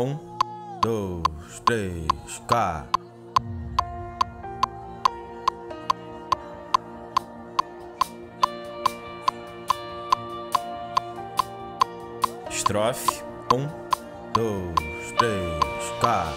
Um, dois, três, cá. Estrofe. Um, dois, três, cá.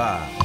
Cuiabá.